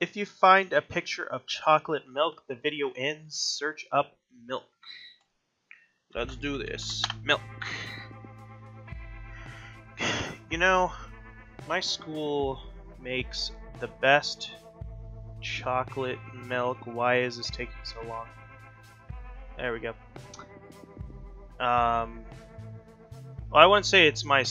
If you find a picture of chocolate milk, the video ends. Search up milk. Let's do this. Milk. You know, my school makes the best chocolate milk. Why is this taking so long? There we go. Um, well, I wouldn't say it's my.